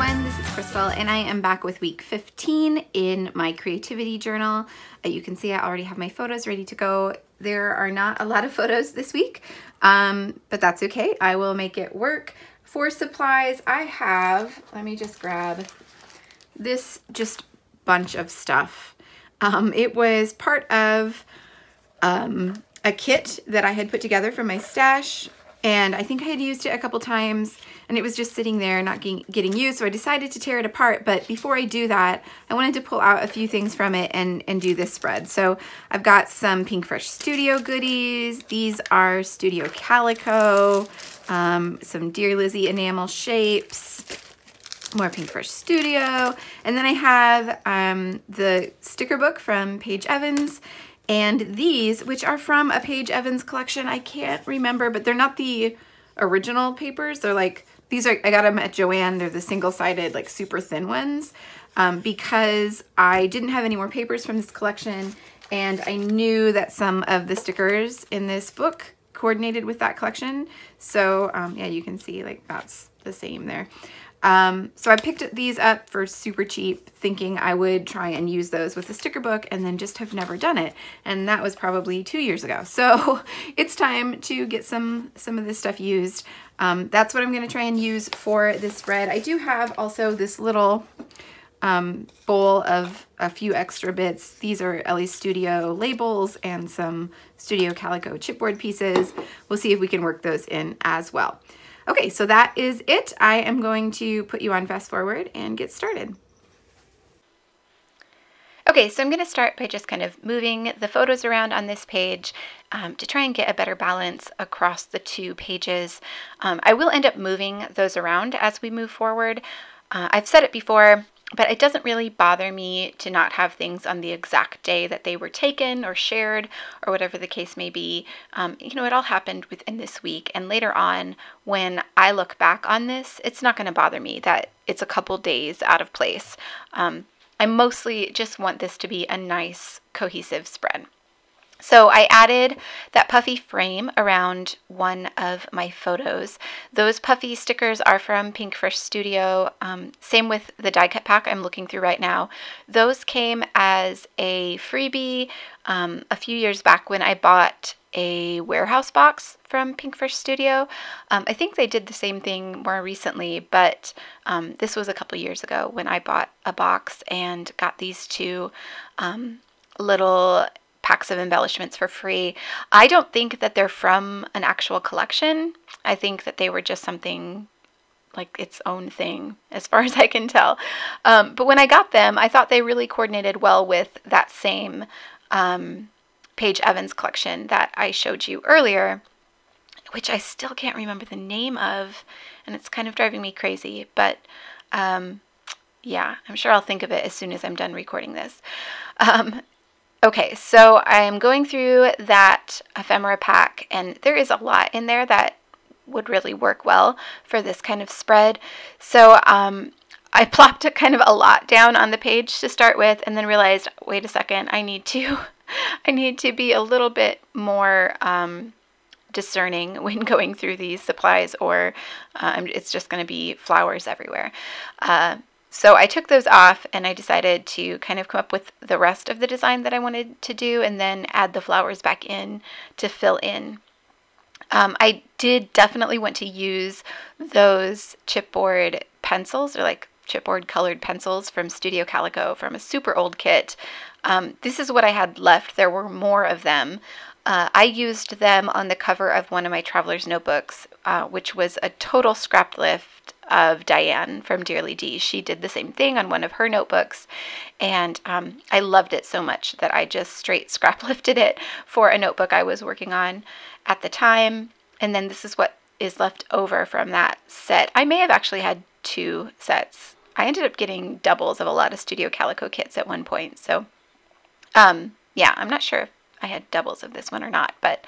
everyone, this is Krystal and I am back with week 15 in my creativity journal. Uh, you can see I already have my photos ready to go. There are not a lot of photos this week, um, but that's okay. I will make it work. For supplies, I have, let me just grab this just bunch of stuff. Um, it was part of um, a kit that I had put together from my stash and I think I had used it a couple times and it was just sitting there not getting, getting used so I decided to tear it apart but before I do that I wanted to pull out a few things from it and, and do this spread. So I've got some Pinkfresh Studio goodies. These are Studio Calico, um, some Dear Lizzie enamel shapes, more Pinkfresh Studio, and then I have um, the sticker book from Paige Evans and these, which are from a Paige Evans collection, I can't remember, but they're not the original papers. They're like, these are, I got them at Joann. They're the single-sided, like super thin ones um, because I didn't have any more papers from this collection and I knew that some of the stickers in this book coordinated with that collection. So um, yeah, you can see like that's the same there. Um, so I picked these up for super cheap thinking I would try and use those with the sticker book and then just have never done it. And that was probably two years ago. So it's time to get some, some of this stuff used. Um, that's what I'm going to try and use for this spread. I do have also this little um, bowl of a few extra bits. These are Ellie Studio labels and some Studio Calico chipboard pieces. We'll see if we can work those in as well. Okay, so that is it. I am going to put you on fast forward and get started. Okay, so I'm going to start by just kind of moving the photos around on this page um, to try and get a better balance across the two pages. Um, I will end up moving those around as we move forward. Uh, I've said it before, but it doesn't really bother me to not have things on the exact day that they were taken or shared or whatever the case may be. Um, you know, it all happened within this week. And later on, when I look back on this, it's not going to bother me that it's a couple days out of place. Um, I mostly just want this to be a nice, cohesive spread. So I added that puffy frame around one of my photos. Those puffy stickers are from Pinkfresh Studio. Um, same with the die cut pack I'm looking through right now. Those came as a freebie um, a few years back when I bought a warehouse box from Pinkfresh Studio. Um, I think they did the same thing more recently, but um, this was a couple years ago when I bought a box and got these two um, little packs of embellishments for free. I don't think that they're from an actual collection. I think that they were just something like its own thing as far as I can tell. Um, but when I got them, I thought they really coordinated well with that same um, Paige Evans collection that I showed you earlier, which I still can't remember the name of, and it's kind of driving me crazy. But um, yeah, I'm sure I'll think of it as soon as I'm done recording this. Um, Okay, so I am going through that ephemera pack, and there is a lot in there that would really work well for this kind of spread. So um, I plopped a kind of a lot down on the page to start with, and then realized, wait a second, I need to, I need to be a little bit more um, discerning when going through these supplies, or uh, it's just going to be flowers everywhere. Uh, so I took those off and I decided to kind of come up with the rest of the design that I wanted to do and then add the flowers back in to fill in. Um, I did definitely want to use those chipboard pencils or like chipboard colored pencils from Studio Calico from a super old kit. Um, this is what I had left. There were more of them. Uh, I used them on the cover of one of my traveler's notebooks, uh, which was a total scrap lift of Diane from Dearly D. She did the same thing on one of her notebooks, and um, I loved it so much that I just straight scrap lifted it for a notebook I was working on at the time. And then this is what is left over from that set. I may have actually had two sets. I ended up getting doubles of a lot of Studio Calico kits at one point. So, um, yeah, I'm not sure if I had doubles of this one or not, but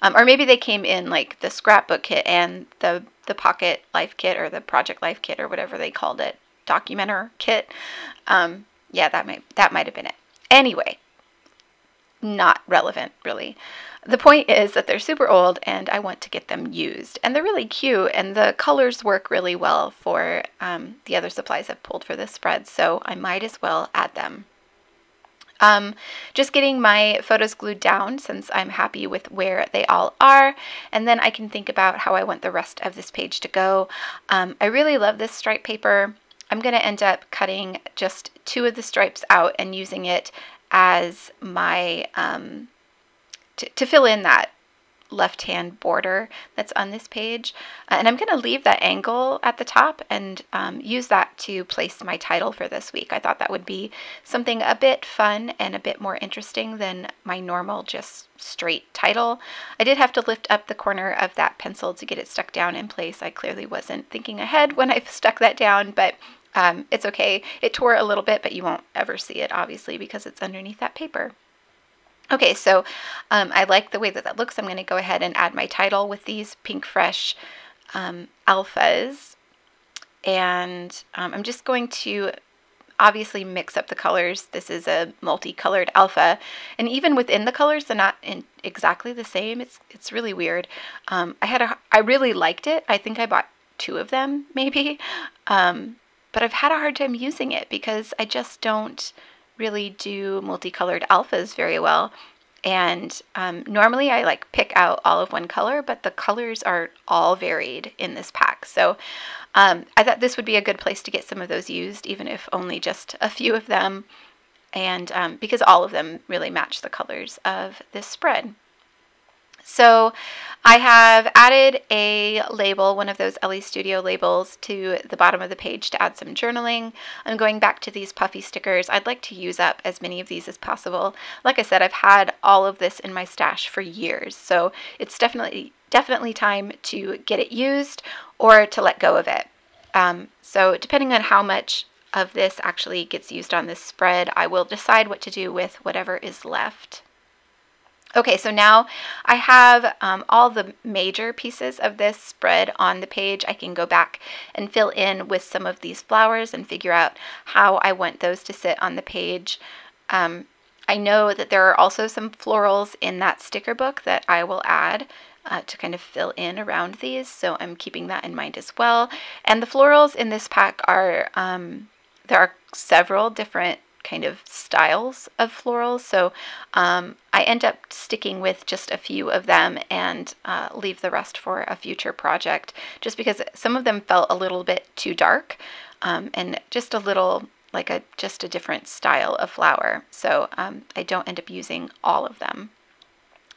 um, or maybe they came in like the scrapbook kit and the the pocket life kit or the project life kit or whatever they called it, documenter kit. Um, yeah, that might that might have been it. Anyway, not relevant, really. The point is that they're super old and I want to get them used. And they're really cute and the colors work really well for um, the other supplies I've pulled for this spread, so I might as well add them. Um, just getting my photos glued down since I'm happy with where they all are and then I can think about how I want the rest of this page to go. Um, I really love this stripe paper. I'm going to end up cutting just two of the stripes out and using it as my um, to, to fill in that left hand border that's on this page. Uh, and I'm going to leave that angle at the top and um, use that to place my title for this week. I thought that would be something a bit fun and a bit more interesting than my normal just straight title. I did have to lift up the corner of that pencil to get it stuck down in place. I clearly wasn't thinking ahead when I stuck that down, but um, it's okay. It tore a little bit, but you won't ever see it, obviously, because it's underneath that paper. Okay, so um, I like the way that that looks. I'm going to go ahead and add my title with these Pinkfresh um, alphas. And um, I'm just going to obviously mix up the colors. This is a multicolored alpha. And even within the colors, they're not exactly the same. It's, it's really weird. Um, I, had a, I really liked it. I think I bought two of them, maybe. Um, but I've had a hard time using it because I just don't really do multicolored alphas very well. And um, normally I like pick out all of one color, but the colors are all varied in this pack. So um, I thought this would be a good place to get some of those used, even if only just a few of them. And um, because all of them really match the colors of this spread. So I have added a label, one of those LE Studio labels, to the bottom of the page to add some journaling. I'm going back to these puffy stickers. I'd like to use up as many of these as possible. Like I said, I've had all of this in my stash for years, so it's definitely definitely time to get it used or to let go of it. Um, so depending on how much of this actually gets used on this spread, I will decide what to do with whatever is left. Okay, so now I have um, all the major pieces of this spread on the page. I can go back and fill in with some of these flowers and figure out how I want those to sit on the page. Um, I know that there are also some florals in that sticker book that I will add uh, to kind of fill in around these, so I'm keeping that in mind as well. And the florals in this pack are, um, there are several different kind of styles of florals. So um, I end up sticking with just a few of them and uh, leave the rest for a future project just because some of them felt a little bit too dark um, and just a little like a just a different style of flower. So um, I don't end up using all of them.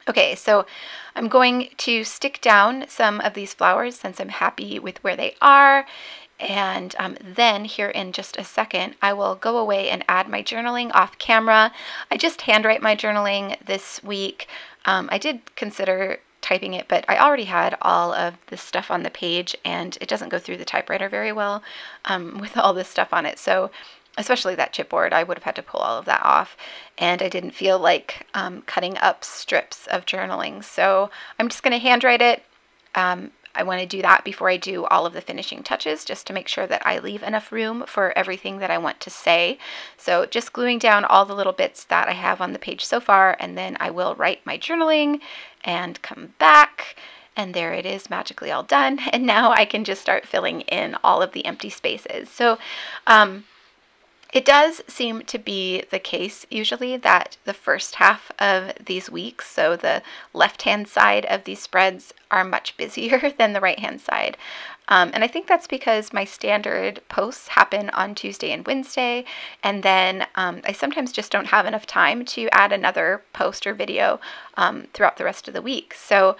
Okay, so I'm going to stick down some of these flowers since I'm happy with where they are and um, then here in just a second, I will go away and add my journaling off camera. I just handwrite my journaling this week. Um, I did consider typing it, but I already had all of this stuff on the page and it doesn't go through the typewriter very well um, with all this stuff on it. So especially that chipboard, I would have had to pull all of that off. And I didn't feel like um, cutting up strips of journaling. So I'm just going to handwrite it. Um, I want to do that before I do all of the finishing touches just to make sure that I leave enough room for everything that I want to say. So just gluing down all the little bits that I have on the page so far and then I will write my journaling and come back and there it is magically all done and now I can just start filling in all of the empty spaces. So um, it does seem to be the case usually that the first half of these weeks, so the left hand side of these spreads, are much busier than the right hand side. Um, and I think that's because my standard posts happen on Tuesday and Wednesday, and then um, I sometimes just don't have enough time to add another post or video um, throughout the rest of the week. So,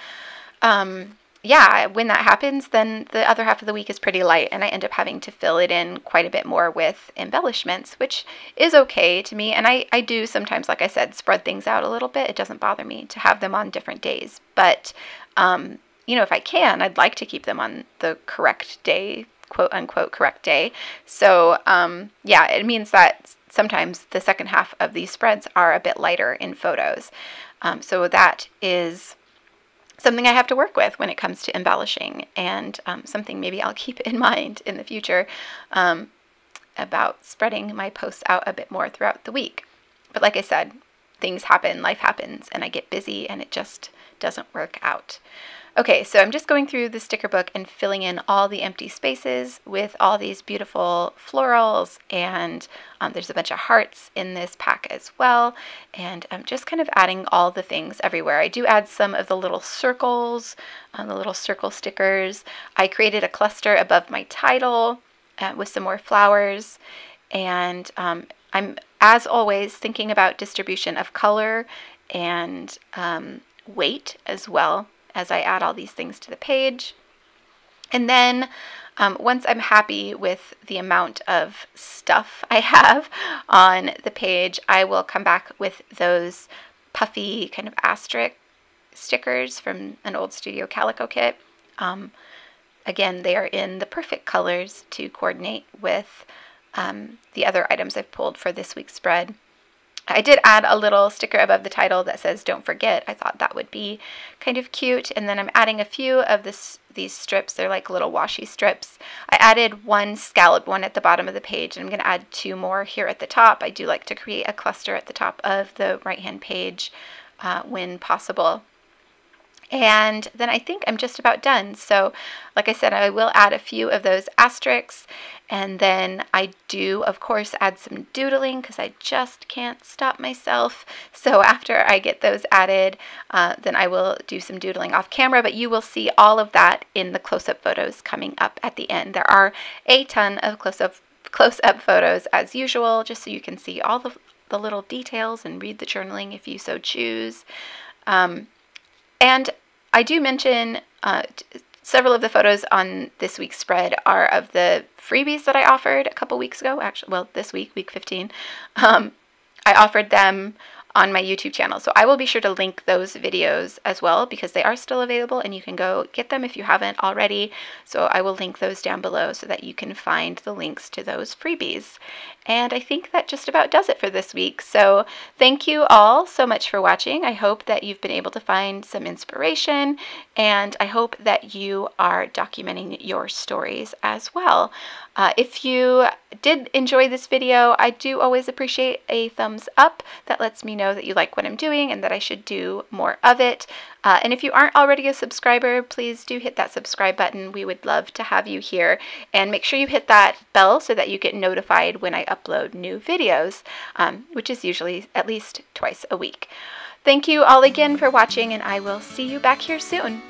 um, yeah, when that happens, then the other half of the week is pretty light, and I end up having to fill it in quite a bit more with embellishments, which is okay to me. And I, I do sometimes, like I said, spread things out a little bit. It doesn't bother me to have them on different days. But, um, you know, if I can, I'd like to keep them on the correct day, quote unquote, correct day. So, um, yeah, it means that sometimes the second half of these spreads are a bit lighter in photos. Um, so that is something I have to work with when it comes to embellishing, and um, something maybe I'll keep in mind in the future um, about spreading my posts out a bit more throughout the week. But like I said, things happen, life happens, and I get busy and it just doesn't work out. Okay, so I'm just going through the sticker book and filling in all the empty spaces with all these beautiful florals and um, there's a bunch of hearts in this pack as well. And I'm just kind of adding all the things everywhere. I do add some of the little circles, uh, the little circle stickers. I created a cluster above my title uh, with some more flowers. And um, I'm, as always, thinking about distribution of color and um, weight as well as I add all these things to the page. And then um, once I'm happy with the amount of stuff I have on the page, I will come back with those puffy kind of asterisk stickers from an old Studio Calico kit. Um, again, they are in the perfect colors to coordinate with um, the other items I've pulled for this week's spread. I did add a little sticker above the title that says don't forget. I thought that would be kind of cute. And then I'm adding a few of this, these strips. They're like little washi strips. I added one scallop one at the bottom of the page and I'm going to add two more here at the top. I do like to create a cluster at the top of the right hand page uh, when possible. And then I think I'm just about done. So like I said, I will add a few of those asterisks. And then I do, of course, add some doodling because I just can't stop myself. So after I get those added, uh, then I will do some doodling off camera. But you will see all of that in the close-up photos coming up at the end. There are a ton of close-up close-up photos as usual, just so you can see all the, the little details and read the journaling if you so choose. Um, and I do mention uh, several of the photos on this week's spread are of the freebies that I offered a couple weeks ago. Actually, well, this week, week 15. Um, I offered them on my YouTube channel. So I will be sure to link those videos as well because they are still available and you can go get them if you haven't already. So I will link those down below so that you can find the links to those freebies. And I think that just about does it for this week. So thank you all so much for watching. I hope that you've been able to find some inspiration and I hope that you are documenting your stories as well. Uh, if you did enjoy this video, I do always appreciate a thumbs up. That lets me know that you like what I'm doing and that I should do more of it. Uh, and if you aren't already a subscriber, please do hit that subscribe button. We would love to have you here. And make sure you hit that bell so that you get notified when I upload new videos, um, which is usually at least twice a week. Thank you all again for watching, and I will see you back here soon.